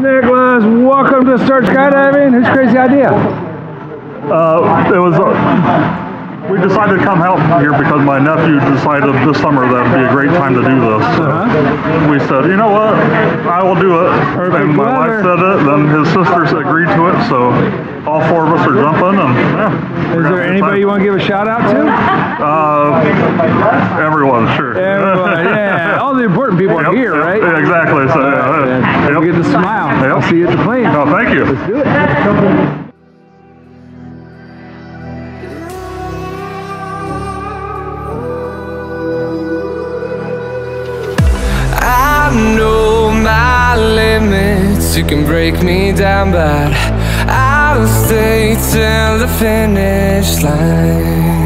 Nicholas, welcome to Start Skydiving. Whose crazy idea? Uh, it was. Uh, we decided to come out here because my nephew decided this summer that would be a great time to do this. So Uh-huh. we said, you know what, I will do it. and my wife said it, then his sisters agreed to it. So all four of us are jumping, and yeah. Is there anybody you want to give a shout out to? Uh, everyone, sure. Everyone, the important people Yep, are here, yep, right? yeah, exactly. So, uh, yeah, Don't uh, yep. forget to smile. Yep. I'll see you at the plane. Oh, thank you. Let's do it. I know my limits. You can break me down, but I'll stay till the finish line.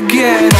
again.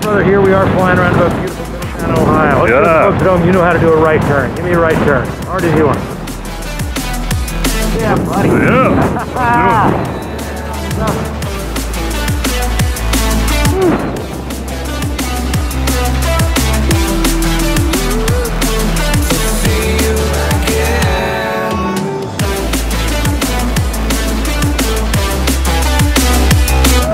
Brother, here we are flying around about beautiful Middletown, Ohio. Let's Yeah. go folks at home. You know how to do a right turn. Give me a right turn. Or did you want? Yeah, buddy. Yeah. See hmm.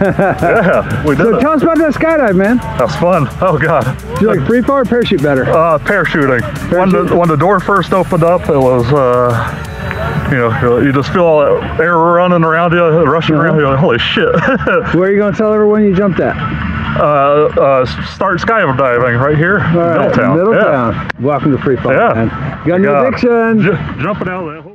Yeah. We did So it. tell us about that skydive, man. That's fun. Oh God. Do you like free fall or parachute better? Uh, parachuting. When the when the door first opened up, it was uh, you know you just feel all that air running around you, rushing around you. Like, Holy shit! Where are you going to tell everyone you jumped at? uh, uh, start skydiving right here, right, Middletown. Middletown. Welcome to free fall, Yeah. man. You got Yeah. new addiction. J- jumping out of that hole.